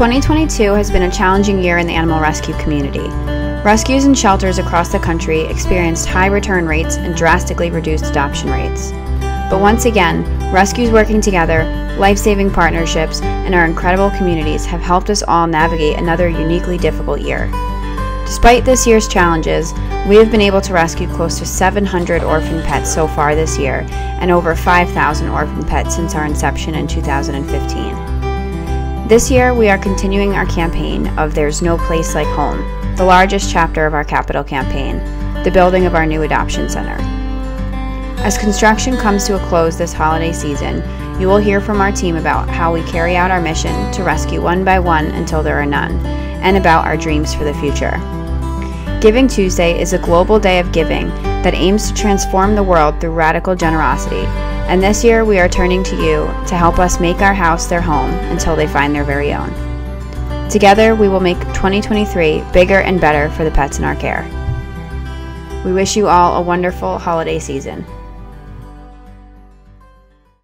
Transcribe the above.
2022 has been a challenging year in the animal rescue community. Rescues and shelters across the country experienced high return rates and drastically reduced adoption rates. But once again, rescues working together, life saving partnerships, and our incredible communities have helped us all navigate another uniquely difficult year. Despite this year's challenges, we have been able to rescue close to 700 orphan pets so far this year and over 5,000 orphan pets since our inception in 2015. This year, we are continuing our campaign of There's No Place Like Home, the largest chapter of our capital campaign, the building of our new adoption center. As construction comes to a close this holiday season, you will hear from our team about how we carry out our mission to rescue one by one until there are none, and about our dreams for the future. Giving Tuesday is a global day of giving that aims to transform the world through radical generosity. And this year we are turning to you to help us make our house their home until they find their very own. Together, we will make 2023 bigger and better for the pets in our care. We wish you all a wonderful holiday season.